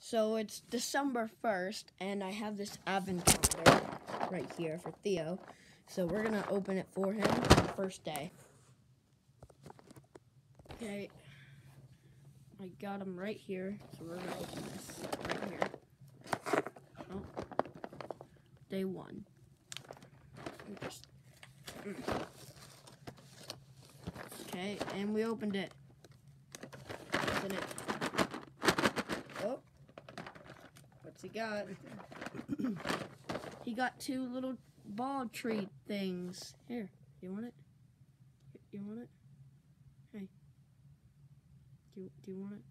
So it's December 1st, and I have this advent calendar right here for Theo. So we're gonna open it for him on the first day. Okay. I got him right here, so we're gonna open this right here. Oh. Day one. Just- mm. Okay, and we opened it. Open it. Oh. What's he got? he got two little ball tree things. Here, you want it? You want it? Hey. Do you, do you want it?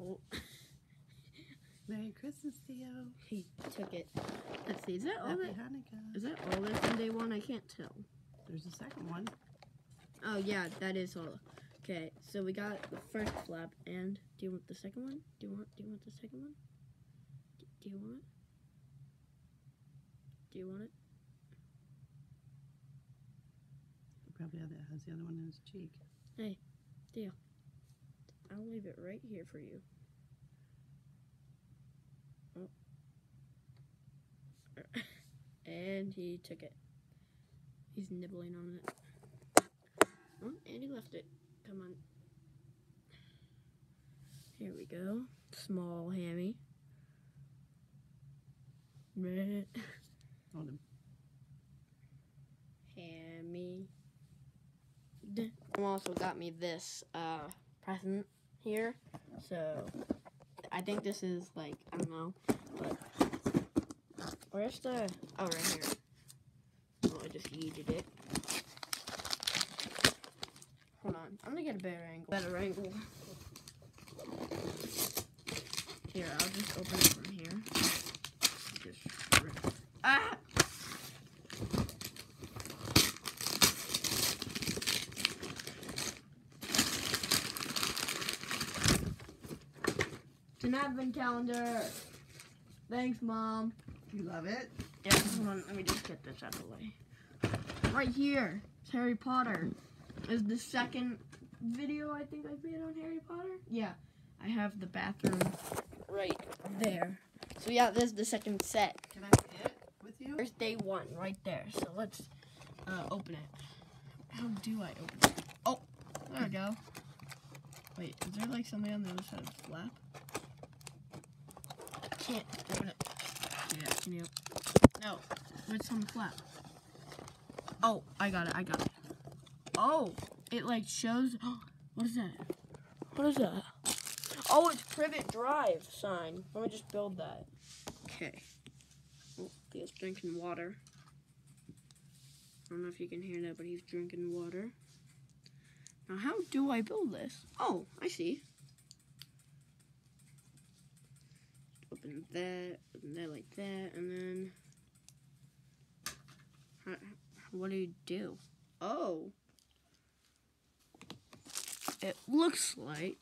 Oh, Merry Christmas, Theo. he took it. Let's see, is that all Happy that? Hanukkah. Is that all that's in day one? I can't tell. There's a second one. Oh yeah, that is all. Okay, so we got the first flap, and do you want the second one? Do you want? Do you want the second one? D- Do you want it? Do you want it? Probably other, has the other one in his cheek. Hey, deal. I'll leave it right here for you. Oh. And he took it. He's nibbling on it. Oh, and he left it. Come on. Here we go. Small hammy. Red Hold him. hammy. Mom also got me this uh, present here. So I think this is like I don't know, but where's the oh right here. Oh, I just yeeted it. Hold on, I'm gonna get a better angle. Better angle. Here, I'll just open it from here. Just rip- ah. It's an advent calendar. Thanks, mom. You love it? Yeah, hold on. Let me just get this out of the way. Right here, it's Harry Potter. Is the second video I think I've made on Harry Potter? Yeah, I have the bathroom right there. So yeah, this is the second set. Can I see it with you? There's day one right there. So let's uh, open it. How do I open it? Oh, there we go. Wait, is there like something on the other side of the flap? I can't open it. Yeah, can you? No, what's on the flap? Oh, I got it. I got it. Oh, it like shows. what is that? What is that? Oh, it's Privet Drive sign. Let me just build that. Okay. Oh, Theo's drinking water. I don't know if you can hear that, but he's drinking water. Now, how do I build this? Oh, I see. Open that, open that like that, and then. How, what do you do? Oh. It looks like.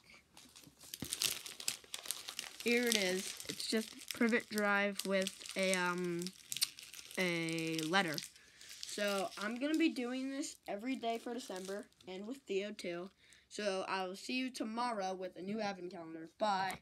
Here it is. It's just Privet Drive with a um a letter. So I'm gonna be doing this every day for December and with Theo too. So I will see you tomorrow with a new advent calendar. Bye.